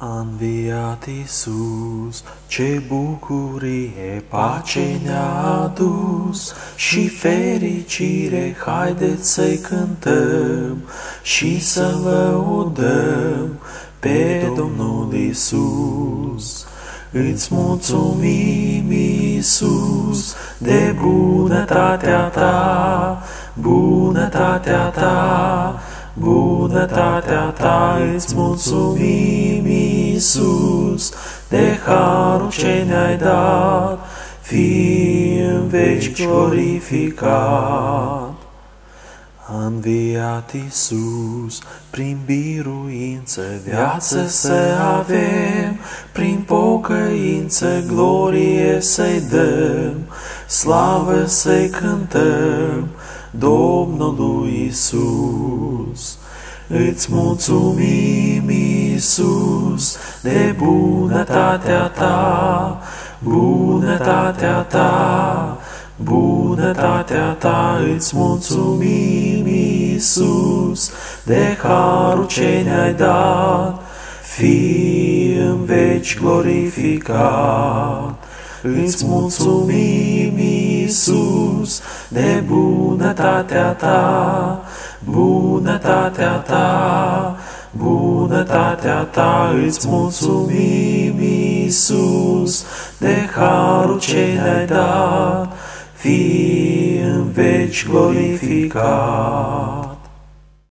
A înviat Iisus, ce bucurie, pace ne-a adus și fericire, haideți să-i cântăm și să lăudăm pe Domnul Iisus. Îți mulțumim, Iisus, de bunătatea ta, bunătatea ta, bunătatea ta, îți mulțumim, Iisus, de harul ce ne-ai dat, fi în veci glorificat. A înviat Iisus, prin biruință viață să avem, prin pocăință glorie să-i dăm, slavă să-i cântăm, Domnului Iisus. Îți mulțumim, Iisus, de bunătatea ta, bunătatea ta, bunătatea ta. Îți mulțumim, Iisus, de harul ce ne-ai dat, fi în veci glorificat. Îți mulțumim, Iisus, de bunătatea ta, bunătatea ta, bunătatea ta. Îți mulțumim, Iisus, de harul ce ne-ai dat, fi în veci glorificat.